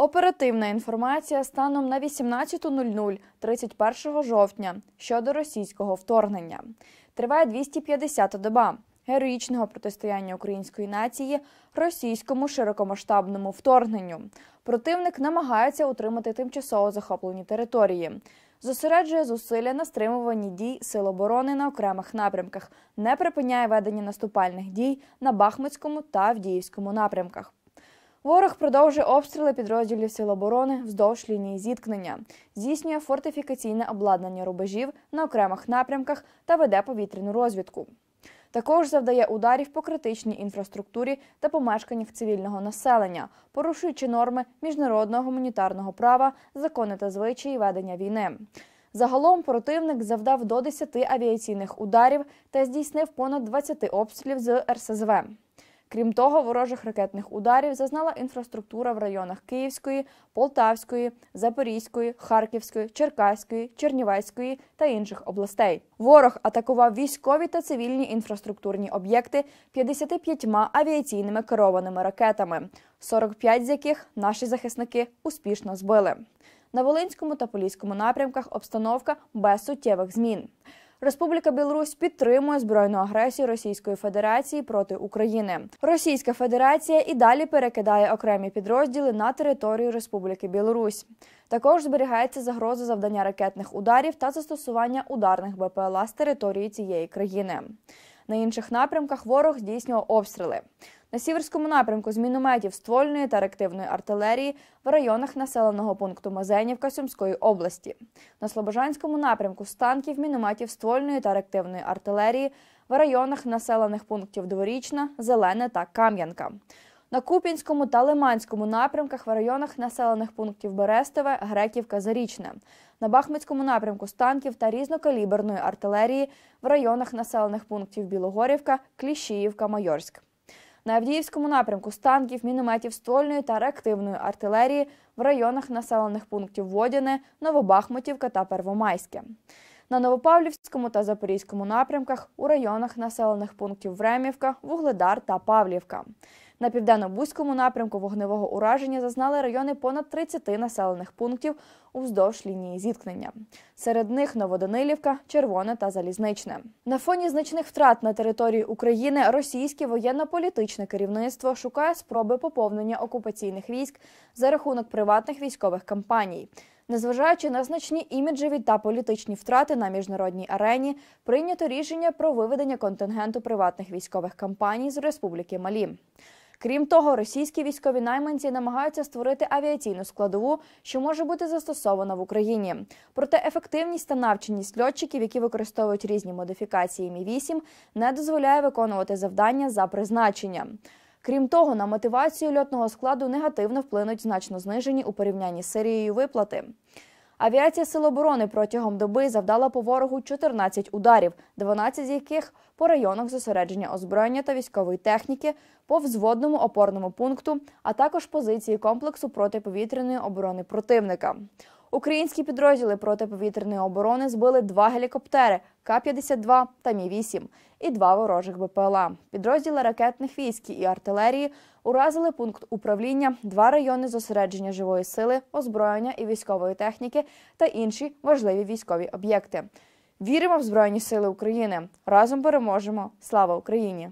Оперативна інформація станом на 18.00 31 жовтня щодо російського вторгнення. Триває 250-та доба героїчного протистояння української нації російському широкомасштабному вторгненню. Противник намагається утримати тимчасово захоплені території. Зосереджує зусилля на стримуванні дій сил оборони на окремих напрямках, не припиняє ведення наступальних дій на Бахмутському та Авдіївському напрямках. Ворог продовжує обстріли підрозділів Сил оборони вздовж лінії зіткнення, здійснює фортифікаційне обладнання рубежів на окремих напрямках та веде повітряну розвідку. Також завдає ударів по критичній інфраструктурі та помешканнях цивільного населення, порушуючи норми міжнародного гуманітарного права, закони та звичаї ведення війни. Загалом противник завдав до 10 авіаційних ударів та здійснив понад 20 обстрілів з РСЗВ. Крім того, ворожих ракетних ударів зазнала інфраструктура в районах Київської, Полтавської, Запорізької, Харківської, Черкаської, Чернівецької та інших областей. Ворог атакував військові та цивільні інфраструктурні об'єкти 55 авіаційними керованими ракетами, 45 з яких наші захисники успішно збили. На Волинському та Поліському напрямках обстановка без суттєвих змін. Республіка Білорусь підтримує збройну агресію Російської Федерації проти України. Російська Федерація і далі перекидає окремі підрозділи на територію Республіки Білорусь. Також зберігається загроза завдання ракетних ударів та застосування ударних БПЛА з території цієї країни. На інших напрямках ворог здійснював обстріли. На сіверському напрямку з мінометів ствольної та реактивної артилерії в районах населеного пункту Мазенівка Сумської області. На Слобожанському напрямку з танків, мінометів ствольної та реактивної артилерії в районах населених пунктів Дворічна, Зелене та Кам'янка. На Куп'янському та Лиманському напрямках в районах населених пунктів Берестове, Греківка, Зарічне. На Бахмутському напрямку з танків та різнокаліберної артилерії в районах населених пунктів Білогорівка, Кліщіївка, Майорськ. На Авдіївському напрямку з танків, мінометів ствольної та реактивної артилерії в районах населених пунктів Водяне, Новобахмутівка та Первомайське. На Новопавлівському та Запорізькому напрямках у районах населених пунктів Времівка, Вугледар та Павлівка. На південно-бузькому напрямку вогневого ураження зазнали райони понад 30 населених пунктів уздовж лінії зіткнення. Серед них Новоданилівка, Червоне та Залізничне. На фоні значних втрат на території України російське воєнно-політичне керівництво шукає спроби поповнення окупаційних військ за рахунок приватних військових кампаній. Незважаючи на значні іміджеві та політичні втрати на міжнародній арені, прийнято рішення про виведення контингенту приватних військових кампаній з Республіки Малі. Крім того, російські військові найманці намагаються створити авіаційну складову, що може бути застосована в Україні. Проте ефективність та навченість льотчиків, які використовують різні модифікації Мі 8 не дозволяє виконувати завдання за призначенням. Крім того, на мотивацію льотного складу негативно вплинуть значно знижені у порівнянні з Сирією виплати. Авіація Сил оборони протягом доби завдала по ворогу 14 ударів, 12 з яких по районах зосередження озброєння та військової техніки, по взводному опорному пункту, а також позиції комплексу протиповітряної оборони противника. Українські підрозділи протиповітряної оборони збили два гелікоптери К-52 та Мі-8 і два ворожих БПЛА. Підрозділи ракетних військ і артилерії уразили пункт управління, два райони зосередження живої сили, озброєння і військової техніки та інші важливі військові об'єкти. Віримо в Збройні Сили України. Разом переможемо. Слава Україні!